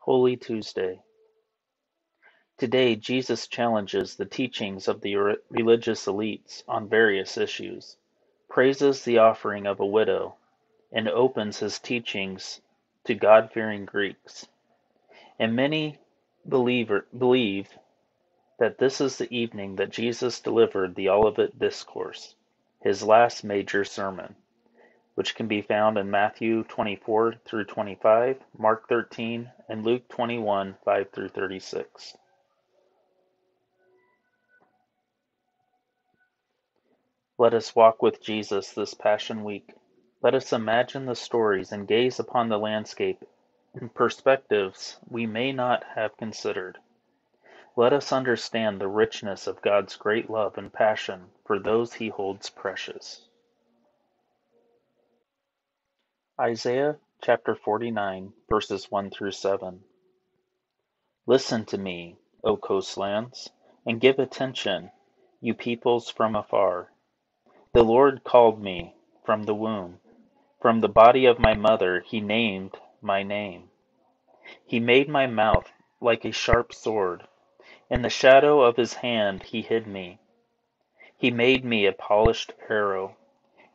Holy Tuesday. Today, Jesus challenges the teachings of the religious elites on various issues, praises the offering of a widow, and opens his teachings to God fearing Greeks. And many believer, believe that this is the evening that Jesus delivered the Olivet Discourse, his last major sermon which can be found in Matthew 24 through 25, Mark 13, and Luke 21 5 through 36. Let us walk with Jesus this Passion Week. Let us imagine the stories and gaze upon the landscape in perspectives we may not have considered. Let us understand the richness of God's great love and passion for those he holds precious. Isaiah chapter 49, verses 1 through 7. Listen to me, O coastlands, and give attention, you peoples from afar. The Lord called me from the womb. From the body of my mother, he named my name. He made my mouth like a sharp sword. In the shadow of his hand, he hid me. He made me a polished arrow.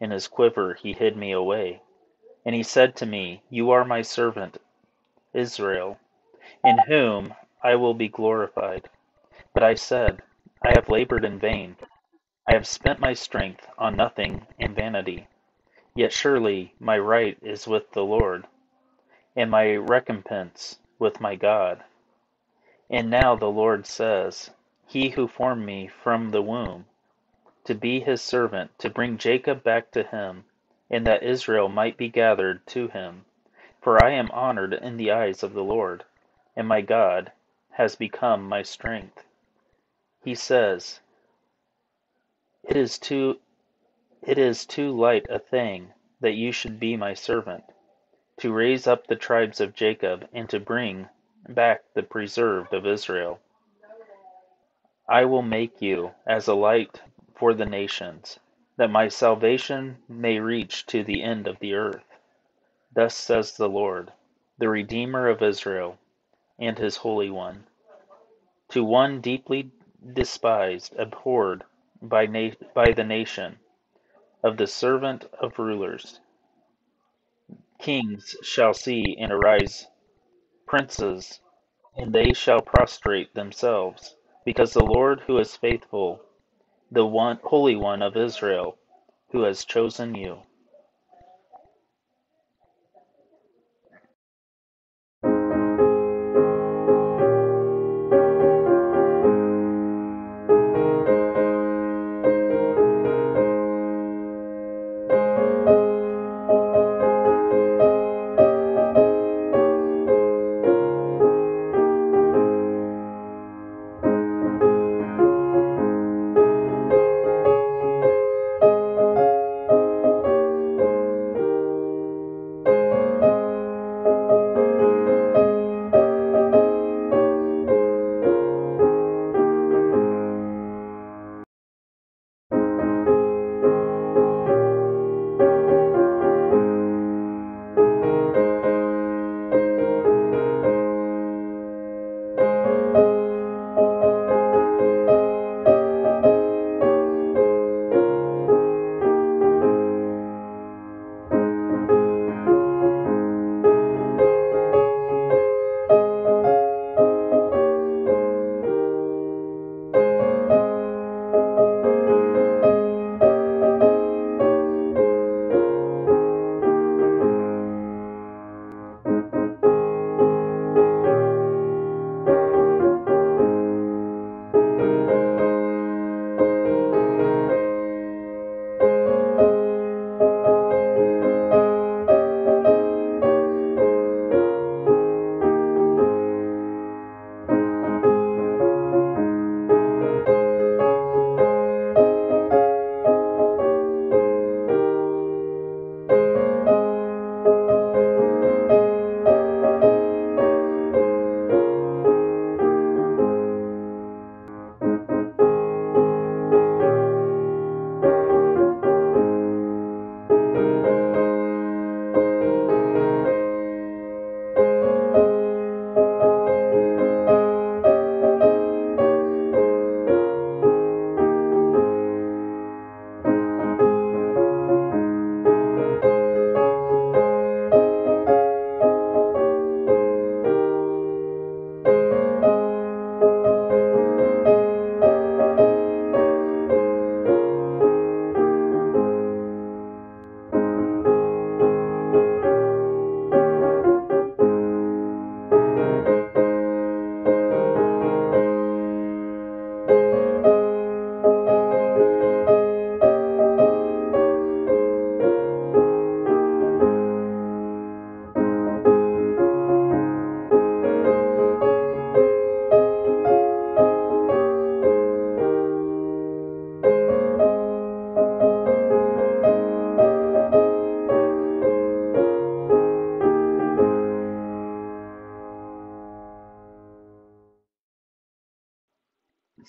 In his quiver, he hid me away. And he said to me, You are my servant Israel, in whom I will be glorified. But I said, I have labored in vain. I have spent my strength on nothing in vanity. Yet surely my right is with the Lord, and my recompense with my God. And now the Lord says, He who formed me from the womb, to be his servant, to bring Jacob back to him and that Israel might be gathered to him. For I am honored in the eyes of the Lord, and my God has become my strength. He says, It is too it is too light a thing that you should be my servant, to raise up the tribes of Jacob and to bring back the preserved of Israel. I will make you as a light for the nations, that my salvation may reach to the end of the earth. Thus says the Lord, the Redeemer of Israel, and his Holy One. To one deeply despised, abhorred by, na- by the nation, of the servant of rulers. Kings shall see and arise, princes, and they shall prostrate themselves, because the Lord who is faithful the one Holy One of Israel, who has chosen you.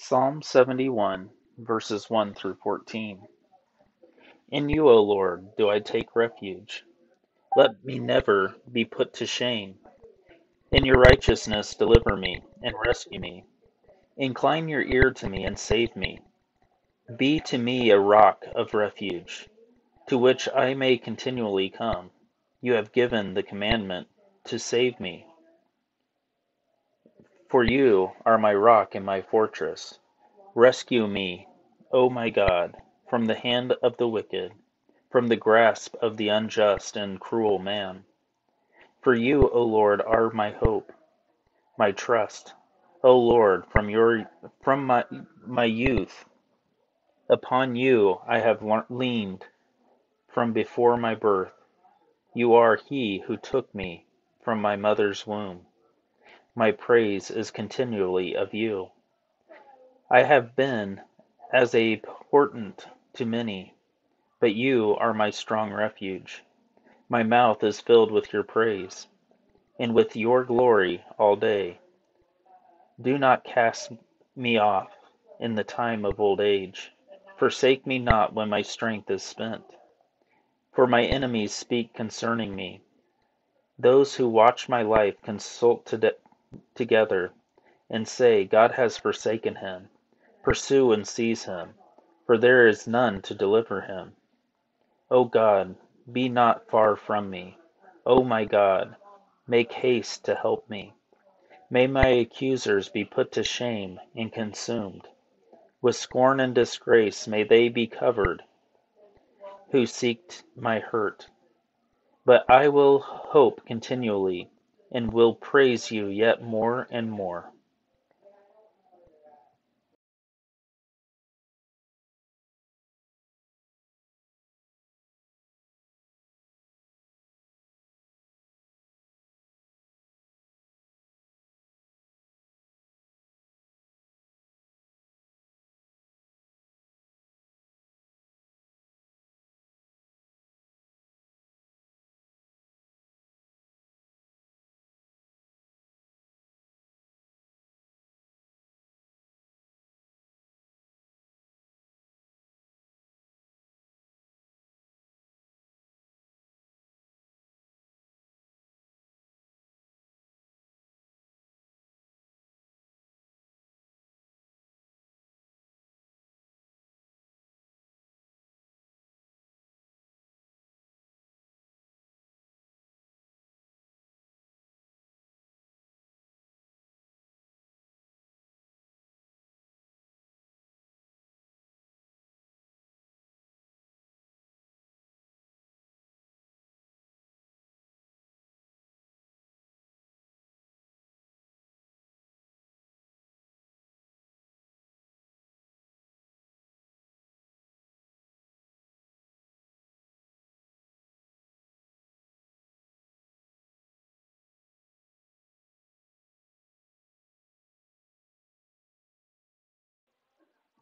Psalm 71, verses 1 through 14. In you, O Lord, do I take refuge. Let me never be put to shame. In your righteousness, deliver me and rescue me. Incline your ear to me and save me. Be to me a rock of refuge, to which I may continually come. You have given the commandment to save me. For you are my rock and my fortress. Rescue me, O my God, from the hand of the wicked, from the grasp of the unjust and cruel man. For you, O Lord, are my hope, my trust. O Lord, from your from my my youth, upon you I have leaned from before my birth. You are he who took me from my mother's womb. My praise is continually of you. I have been as a portent to many, but you are my strong refuge. My mouth is filled with your praise, and with your glory all day. Do not cast me off in the time of old age. Forsake me not when my strength is spent. For my enemies speak concerning me. Those who watch my life consult to together and say, God has forsaken him. Pursue and seize him, for there is none to deliver him. O God, be not far from me. O my God, make haste to help me. May my accusers be put to shame and consumed. With scorn and disgrace may they be covered who seek my hurt. But I will hope continually and will praise you yet more and more.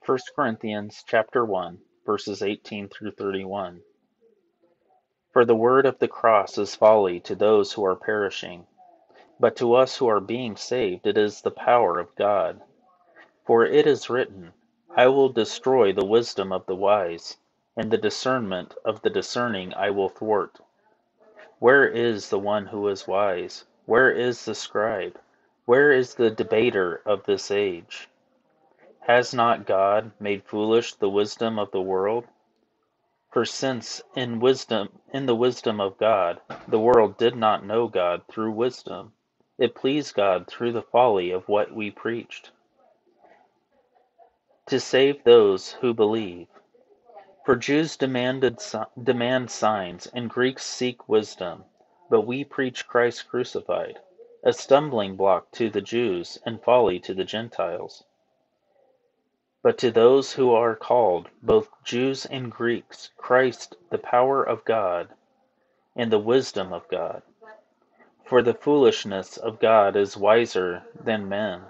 First Corinthians chapter 1 verses 18 through 31. For the word of the cross is folly to those who are perishing, but to us who are being saved it is the power of God. For it is written, I will destroy the wisdom of the wise, and the discernment of the discerning I will thwart. Where is the one who is wise? Where is the scribe? Where is the debater of this age? Has not God made foolish the wisdom of the world? For since in wisdom in the wisdom of God the world did not know God through wisdom, it pleased God through the folly of what we preached to save those who believe. For Jews demanded demand signs and Greeks seek wisdom, but we preach Christ crucified, a stumbling block to the Jews and folly to the Gentiles. But to those who are called, both Jews and Greeks, Christ the power of God and the wisdom of God. For the foolishness of God is wiser than men,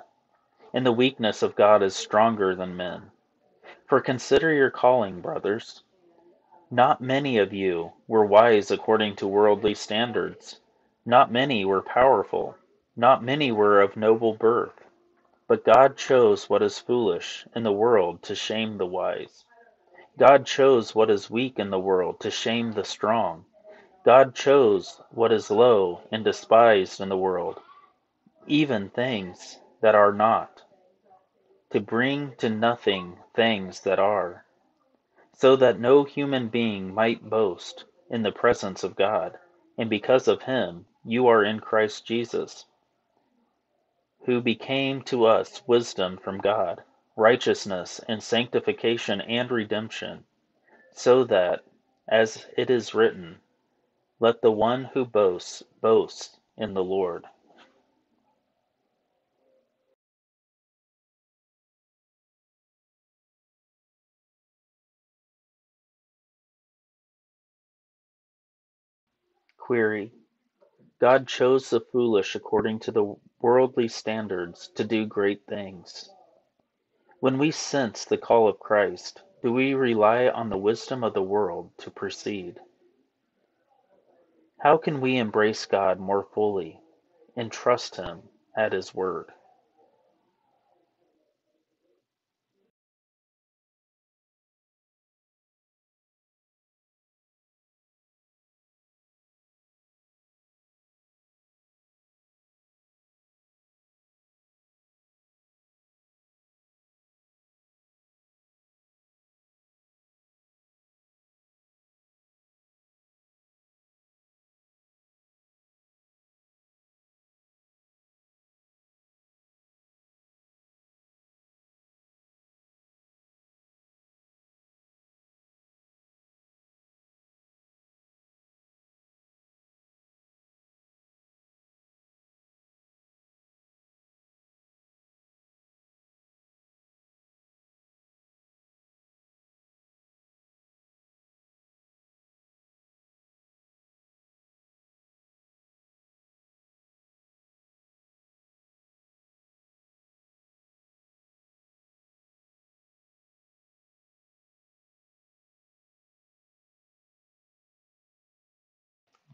and the weakness of God is stronger than men. For consider your calling, brothers. Not many of you were wise according to worldly standards. Not many were powerful. Not many were of noble birth. But God chose what is foolish in the world to shame the wise. God chose what is weak in the world to shame the strong. God chose what is low and despised in the world, even things that are not, to bring to nothing things that are, so that no human being might boast in the presence of God. And because of him, you are in Christ Jesus, who became to us wisdom from God, righteousness and sanctification and redemption, so that, as it is written, let the one who boasts boast in the Lord. Query. God chose the foolish according to the worldly standards to do great things. When we sense the call of Christ, do we rely on the wisdom of the world to proceed? How can we embrace God more fully and trust Him at His word?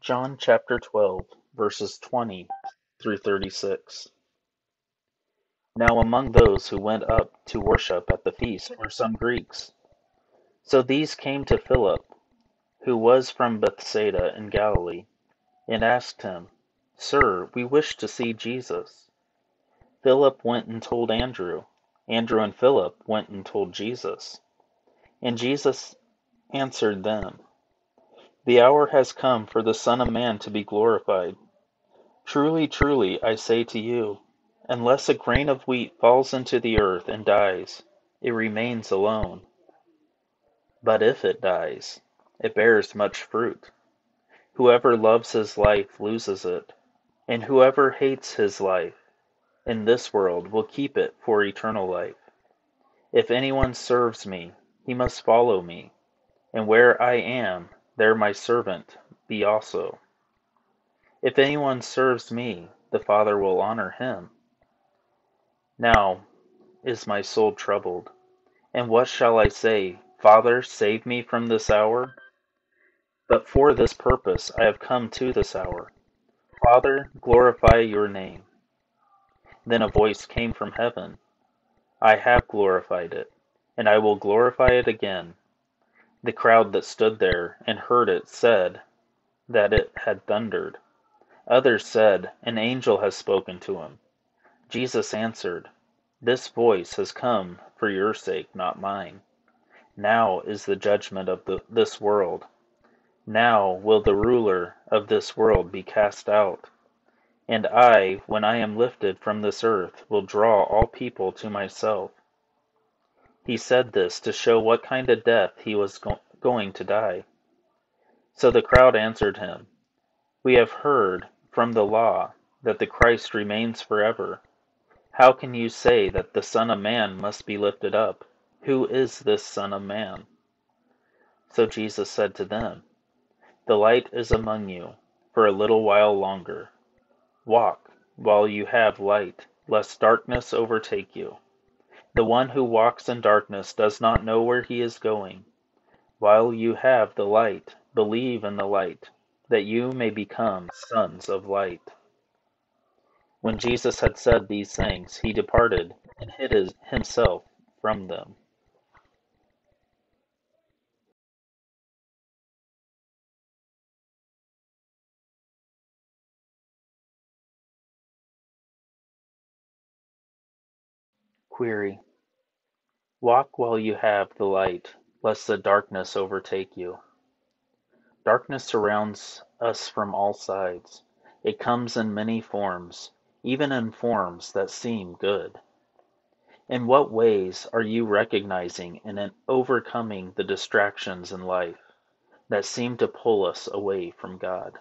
John chapter 12, verses 20 through 36. Now among those who went up to worship at the feast were some Greeks. So these came to Philip, who was from Bethsaida in Galilee, and asked him, Sir, we wish to see Jesus. Philip went and told Andrew. Andrew and Philip went and told Jesus. And Jesus answered them, The hour has come for the Son of Man to be glorified. Truly, truly, I say to you, unless a grain of wheat falls into the earth and dies, it remains alone. But if it dies, it bears much fruit. Whoever loves his life loses it, and whoever hates his life in this world will keep it for eternal life. If anyone serves me, he must follow me, and where I am, there my servant be also. If anyone serves me, the Father will honor him. Now is my soul troubled, and what shall I say? Father, save me from this hour? But for this purpose I have come to this hour. Father, glorify your name. Then a voice came from heaven I have glorified it, and I will glorify it again. The crowd that stood there and heard it said that it had thundered. Others said, An angel has spoken to him. Jesus answered, This voice has come for your sake, not mine. Now is the judgment of the, this world. Now will the ruler of this world be cast out. And I, when I am lifted from this earth, will draw all people to myself. He said this to show what kind of death he was go- going to die. So the crowd answered him, We have heard from the law that the Christ remains forever. How can you say that the Son of Man must be lifted up? Who is this Son of Man? So Jesus said to them, The light is among you for a little while longer. Walk while you have light, lest darkness overtake you. The one who walks in darkness does not know where he is going. While you have the light, believe in the light, that you may become sons of light. When Jesus had said these things, he departed and hid his, himself from them. Query. Walk while you have the light, lest the darkness overtake you. Darkness surrounds us from all sides. It comes in many forms, even in forms that seem good. In what ways are you recognizing and overcoming the distractions in life that seem to pull us away from God?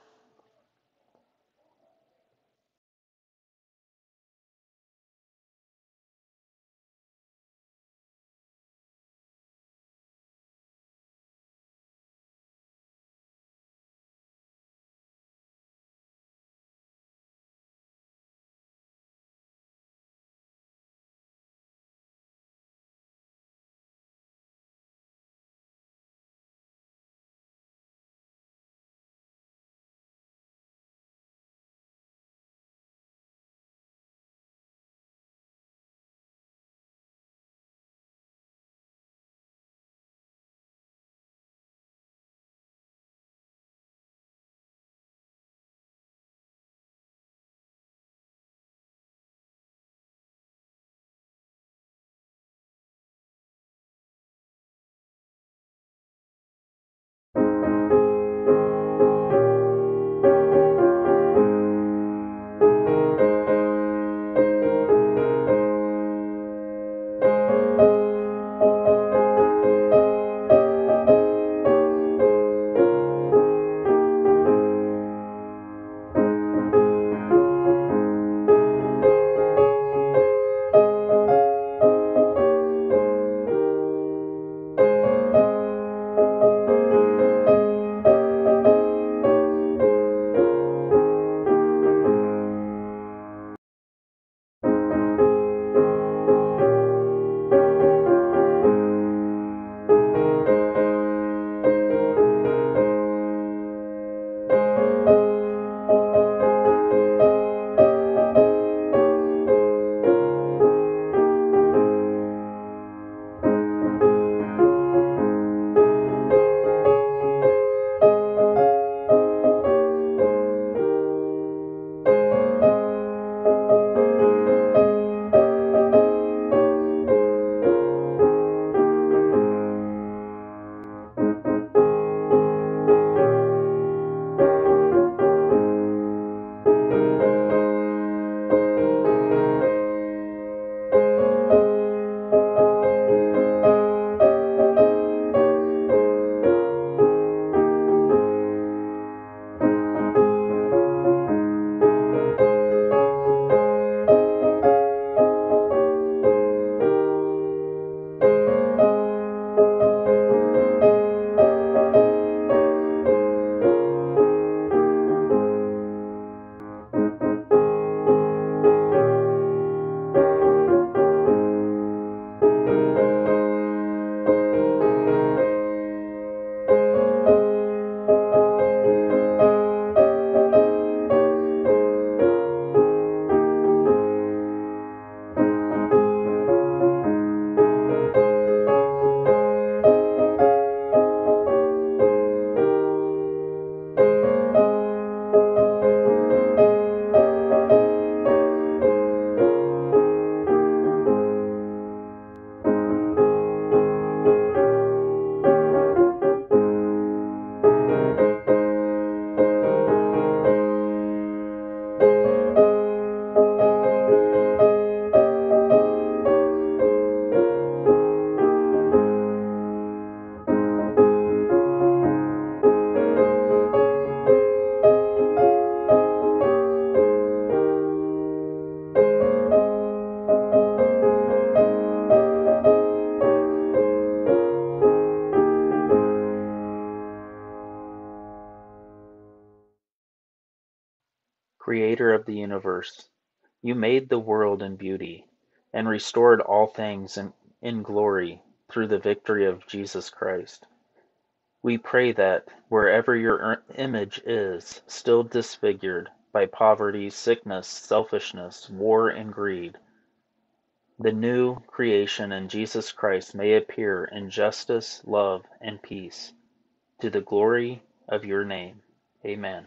You made the world in beauty, and restored all things in, in glory through the victory of Jesus Christ. We pray that, wherever your er, image is still disfigured by poverty, sickness, selfishness, war, and greed, the new creation in Jesus Christ may appear in justice, love, and peace, to the glory of your name. Amen.